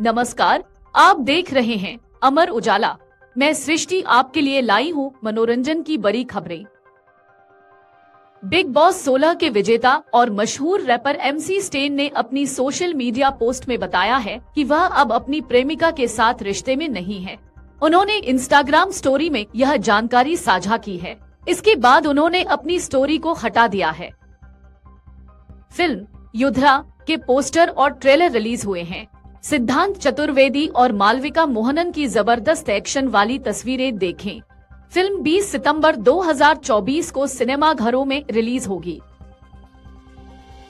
नमस्कार, आप देख रहे हैं अमर उजाला। मैं सृष्टि आपके लिए लाई हूँ मनोरंजन की बड़ी खबरें। बिग बॉस 16 के विजेता और मशहूर रैपर एमसी स्टेन ने अपनी सोशल मीडिया पोस्ट में बताया है कि वह अब अपनी प्रेमिका के साथ रिश्ते में नहीं है। उन्होंने इंस्टाग्राम स्टोरी में यह जानकारी साझा की है। इसके बाद उन्होंने अपनी स्टोरी को हटा दिया है। फ़िल्म युद्धा के पोस्टर और ट्रेलर रिलीज़ हुए हैं। सिद्धांत चतुर्वेदी और मालविका मोहनन की ज़बरदस्त एक्शन वाली तस्वीरें देखें। फ़िल्म 20 सितंबर 2024 को सिनेमा घरों में रिलीज़ होगी।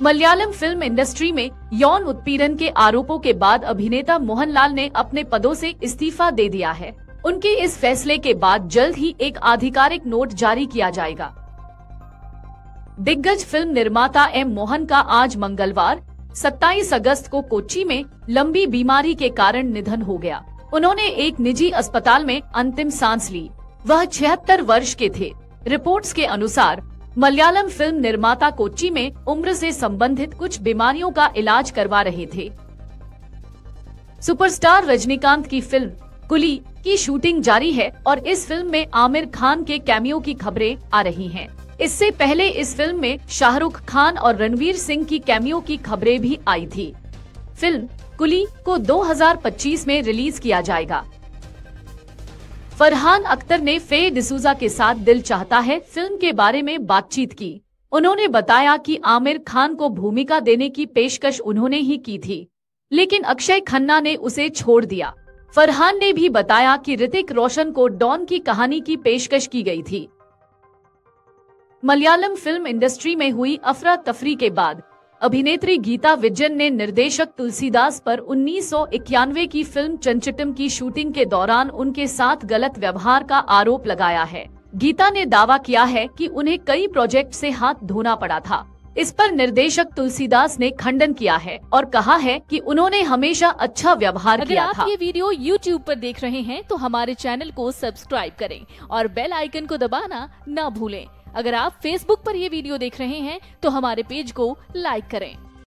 मलयालम फ़िल्म इंडस्ट्री में यौन उत्पीड़न के आरोपों के बाद अभिनेता मोहनलाल ने अपने पदों से इस्तीफा दे दिया है। उनके इस फैसले के बाद जल्द ही एक आधिकारिक नोट जारी किया जाएगा। दिग्गज फ़िल्म निर्माता एम मोहन का आज मंगलवार 27 अगस्त को कोची में लंबी बीमारी के कारण निधन हो गया। उन्होंने एक निजी अस्पताल में अंतिम सांस ली। वह छिहत्तर वर्ष के थे। रिपोर्ट्स के अनुसार, मलयालम फ़िल्म निर्माता कोची में उम्र से संबंधित कुछ बीमारियों का इलाज करवा रहे थे। सुपरस्टार रजनीकांत की फ़िल्म कुली की शूटिंग जारी है और इस फ़िल्म में आमिर खान के कैमियो की खबरें आ रही हैं। इससे पहले इस फ़िल्म में शाहरुख खान और रणवीर सिंह की कैमियो की खबरें भी आई थी। फ़िल्म कुली को 2025 में रिलीज़ किया जाएगा। फरहान अख्तर ने फे डिसूजा के साथ दिल चाहता है फ़िल्म के बारे में बातचीत की। उन्होंने बताया कि आमिर खान को भूमिका देने की पेशकश उन्होंने ही की थी, लेकिन अक्षय खन्ना ने उसे छोड़ दिया। फरहान ने भी बताया कि ऋतिक रोशन को डॉन की कहानी की पेशकश की गई थी। मलयालम फ़िल्म इंडस्ट्री में हुई अफरा-तफरी के बाद, अभिनेत्री गीता विजयन ने निर्देशक तुलसीदास पर उन्नीस सौ इक्यानवे की फ़िल्म चंचटम की शूटिंग के दौरान उनके साथ गलत व्यवहार का आरोप लगाया है। गीता ने दावा किया है कि उन्हें कई प्रोजेक्ट से हाथ धोना पड़ा था। इस पर निर्देशक तुलसीदास ने खंडन किया है और कहा है कि उन्होंने हमेशा अच्छा व्यवहार अगर किया आप था। ये वीडियो YouTube पर देख रहे हैं तो हमारे चैनल को सब्सक्राइब करें और बेल आइकन को दबाना न भूलें। अगर आप Facebook पर ये वीडियो देख रहे हैं तो हमारे पेज को लाइक करें।